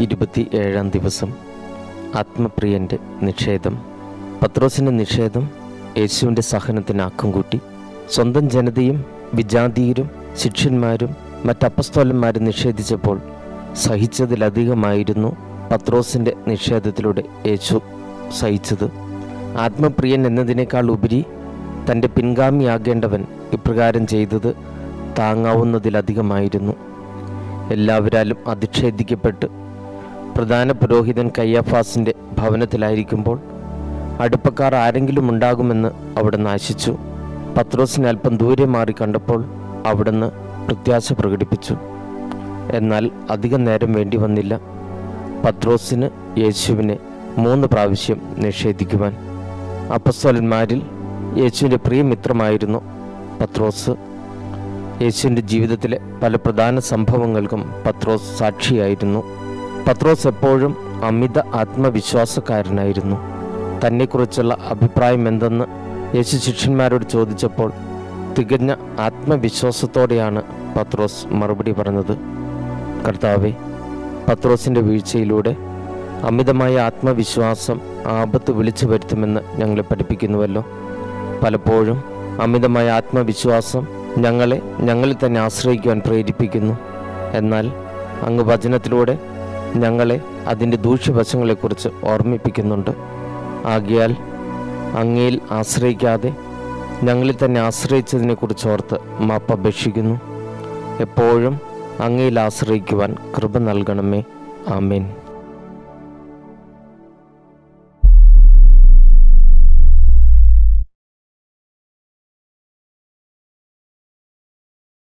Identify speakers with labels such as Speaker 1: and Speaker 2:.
Speaker 1: ഇരുപത്തി ഏഴാം ദിവസം ആത്മപ്രിയന്റെ നിഷേധം. പത്രോസിന്റെ നിഷേധം യേശുവിന്റെ സഹനത്തിന് ആക്കം കൂട്ടി. സ്വന്തം ജനതയും വിജാതീയരും ശിഷ്യന്മാരും മറ്റപ്പസ്തോലന്മാരും നിഷേധിച്ചപ്പോൾ സഹിച്ചതിലധികമായിരുന്നു പത്രോസിന്റെ നിഷേധത്തിലൂടെ യേശു സഹിച്ചത്. ആത്മപ്രിയൻ എന്നതിനേക്കാൾ ഉപരി തന്റെ പിൻഗാമിയാകേണ്ടവൻ ഇപ്രകാരം ചെയ്തത് താങ്ങാവുന്നതിലധികമായിരുന്നു. എല്ലാവരാലും അധിക്ഷേധിക്കപ്പെട്ട് പ്രധാന പുരോഹിതൻ കയ്യാഫാസിന്റെ ഭവനത്തിലായിരിക്കുമ്പോൾ അടുപ്പക്കാർ ആരെങ്കിലും ഉണ്ടാകുമെന്ന് അവിടെ നാശിച്ചു. പത്രോസിനെ അല്പം ദൂരെ മാറി കണ്ടപ്പോൾ അവിടുന്ന് പ്രത്യാശ പ്രകടിപ്പിച്ചു. എന്നാൽ അധികം നേരം വേണ്ടി വന്നില്ല. പത്രോസിന് യേശുവിനെ മൂന്ന് പ്രാവശ്യം നിഷേധിക്കുവാൻ. അപ്പസ്വലന്മാരിൽ യേശുവിന്റെ പ്രിയമിത്രമായിരുന്നു പത്രോസ്. യേശുവിന്റെ ജീവിതത്തിലെ പല പ്രധാന സംഭവങ്ങൾക്കും പത്രോസ് സാക്ഷിയായിരുന്നു. പത്രോസ് എപ്പോഴും അമിത ആത്മവിശ്വാസക്കാരനായിരുന്നു. തന്നെക്കുറിച്ചുള്ള അഭിപ്രായം എന്തെന്ന് യേശു ശിഷ്യന്മാരോട് ചോദിച്ചപ്പോൾ തികഞ്ഞ ആത്മവിശ്വാസത്തോടെയാണ് പത്രോസ് മറുപടി പറഞ്ഞത്. കർത്താവെ പത്രോസിന്റെ വീഴ്ചയിലൂടെ അമിതമായ ആത്മവിശ്വാസം ആപത്ത് വിളിച്ചു വരുത്തുമെന്ന് ഞങ്ങളെ പഠിപ്പിക്കുന്നുവല്ലോ. പലപ്പോഴും അമിതമായ ആത്മവിശ്വാസം ഞങ്ങളെ ഞങ്ങളിൽ തന്നെ ആശ്രയിക്കുവാൻ പ്രേരിപ്പിക്കുന്നു. എന്നാൽ അങ്ങ് വചനത്തിലൂടെ ഞങ്ങളെ അതിന്റെ ദൂഷ്യവശങ്ങളെക്കുറിച്ച് ഓർമ്മിപ്പിക്കുന്നുണ്ട്. ആകിയാൽ അങ്ങയിൽ ആശ്രയിക്കാതെ ഞങ്ങളിൽ തന്നെ ആശ്രയിച്ചതിനെക്കുറിച്ച് ഓർത്ത് മാപ്പ അപേക്ഷിക്കുന്നു. എപ്പോഴും അങ്ങയിൽ ആശ്രയിക്കുവാൻ കൃപ നൽകണമേ. ആമേൻ.